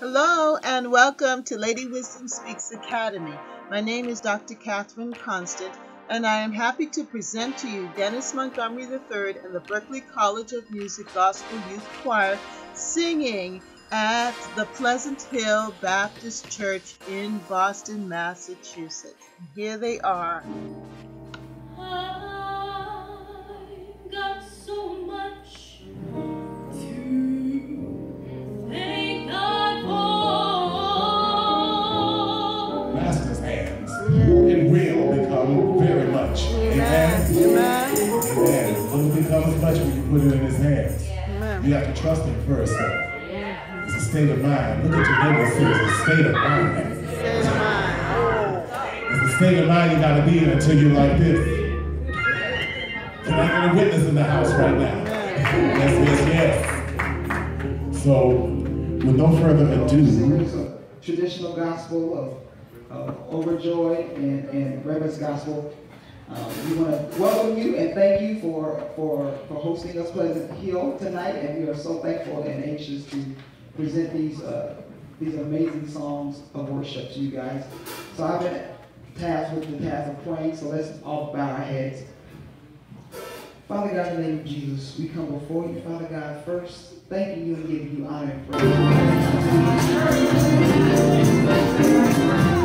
Hello and welcome to Lady Wisdom Speaks Academy. My name is Dr. Catherine Constant, and I am happy to present to you Dennis Montgomery III and the Berklee College of Music Gospel Youth Choir singing at the Pleasant Hill Baptist Church in Boston, Massachusetts. Here they are. Becomes much when you put it in his hands. Amen. You have to trust him first. It's a state of mind. Look at your neighbor and it's a state of mind. State of mind. It's a state of mind you got to be in until you're like this. Can I get a witness in the house right now? Yes, yes, yes. So, with no further ado, traditional gospel of, of overjoy and, and reverence gospel. Um, we want to welcome you and thank you for, for, for hosting us Pleasant Hill tonight, and we are so thankful and anxious to present these, uh, these amazing songs of worship to you guys. So I've been tasked with the task of praying, so let's all bow our heads. Father God, in the name of Jesus, we come before you, Father God, first thanking you and giving you honor and praise.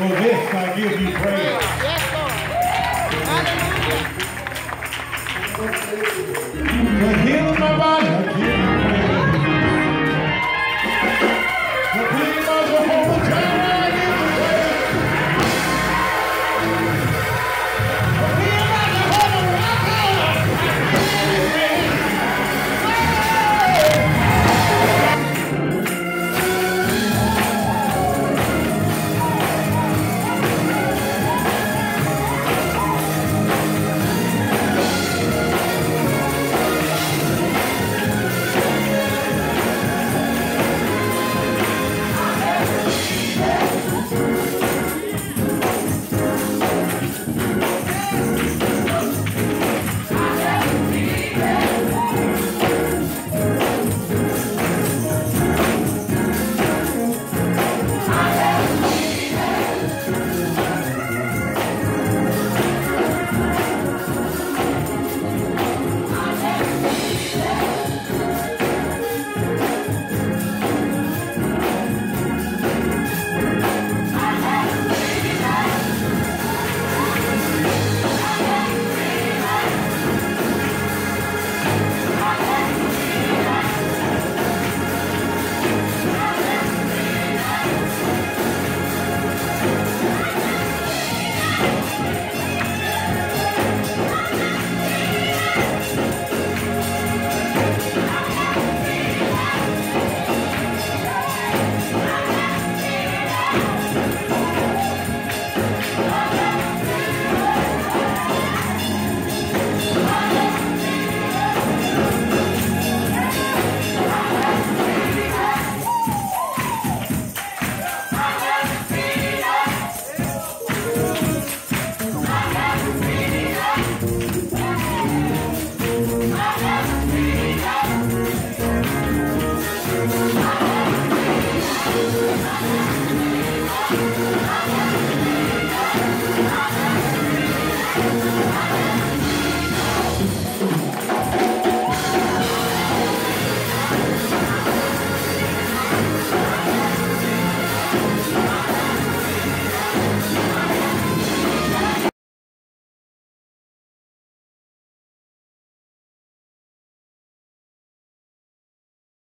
For this I give you praise. Yes, Lord. Hallelujah. For healing my body.